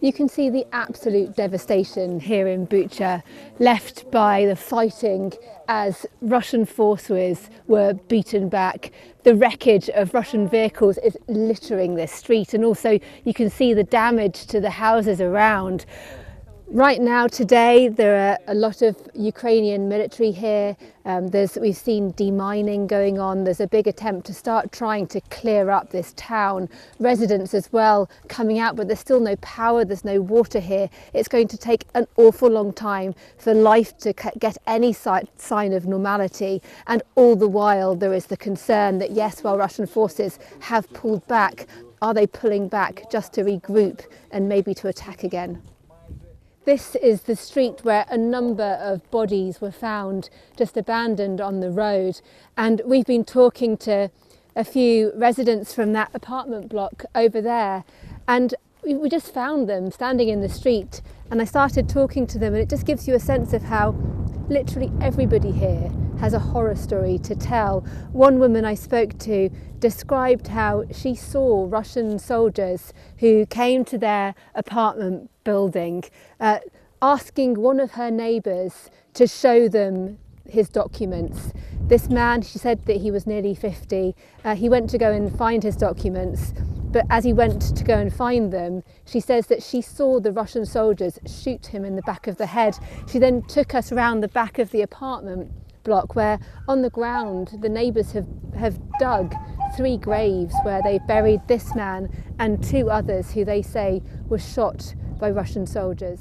You can see the absolute devastation here in Bucha, left by the fighting as Russian forces were beaten back. The wreckage of Russian vehicles is littering this street, and also you can see the damage to the houses around. Right now, today, there are a lot of Ukrainian military here. Um, we've seen demining going on. There's a big attempt to start trying to clear up this town. Residents as well coming out, but there's still no power, there's no water here. It's going to take an awful long time for life to get any sign of normality. And all the while, there is the concern that, yes, while Russian forces have pulled back, are they pulling back just to regroup and maybe to attack again? This is the street where a number of bodies were found just abandoned on the road. And we've been talking to a few residents from that apartment block over there. And we, just found them standing in the street. And I started talking to them, and it just gives you a sense of how literally everybody here has a horror story to tell. One woman I spoke to described how she saw Russian soldiers who came to their apartment building uh, asking one of her neighbours to show them his documents. This man, she said that he was nearly 50, uh, he went to go and find his documents, but as he went to go and find them, she says that she saw the Russian soldiers shoot him in the back of the head. She then took us around the back of the apartment block where on the ground the neighbours have, have dug three graves where they buried this man and two others who they say were shot by Russian soldiers.